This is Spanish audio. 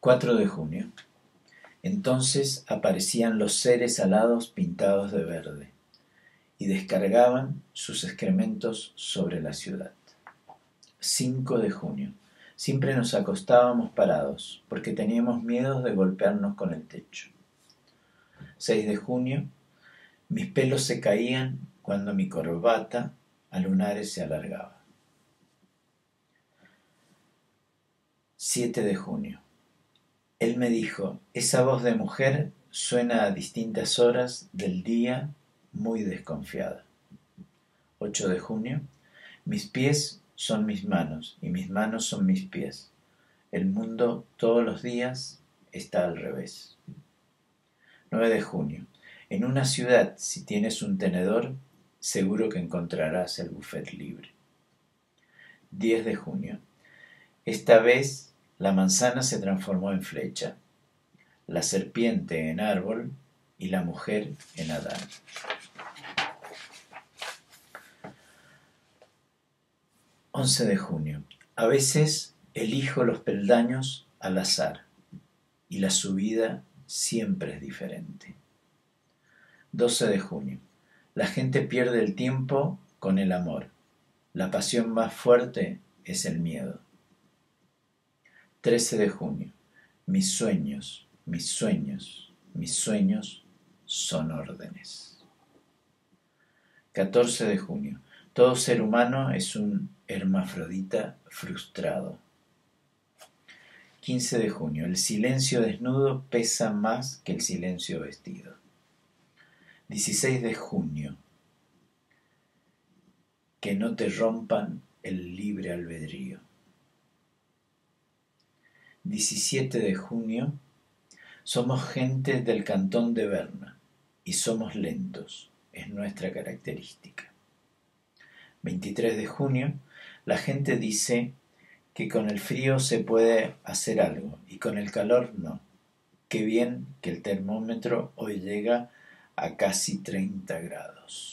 4 de junio. Entonces aparecían los seres alados pintados de verde y descargaban sus excrementos sobre la ciudad. 5 de junio. Siempre nos acostábamos parados porque teníamos miedo de golpearnos con el techo. 6 de junio. Mis pelos se caían cuando mi corbata a lunares se alargaba. 7 de junio. Él me dijo, esa voz de mujer suena a distintas horas del día muy desconfiada. 8 de junio. Mis pies son mis manos y mis manos son mis pies. El mundo todos los días está al revés. 9 de junio. En una ciudad, si tienes un tenedor, seguro que encontrarás el buffet libre. 10 de junio. Esta vez la manzana se transformó en flecha, la serpiente en árbol y la mujer en Adán. 11 de junio. A veces elijo los peldaños al azar y la subida siempre es diferente. 12 de junio. La gente pierde el tiempo con el amor. La pasión más fuerte es el miedo. 13 de junio. Mis sueños, mis sueños, mis sueños son órdenes. 14 de junio. Todo ser humano es un hermafrodita frustrado. 15 de junio. El silencio desnudo pesa más que el silencio vestido. 16 de junio. Que no te rompan el libre albedrío. 17 de junio. Somos gente del cantón de Berna y somos lentos, es nuestra característica. 23 de junio. La gente dice que con el frío se puede hacer algo y con el calor no. Qué bien que el termómetro hoy llega a casi 30 grados.